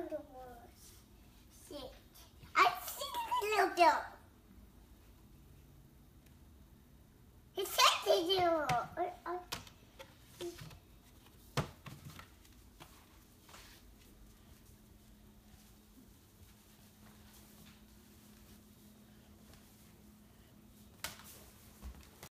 on the walls. Sit. I see the little dog.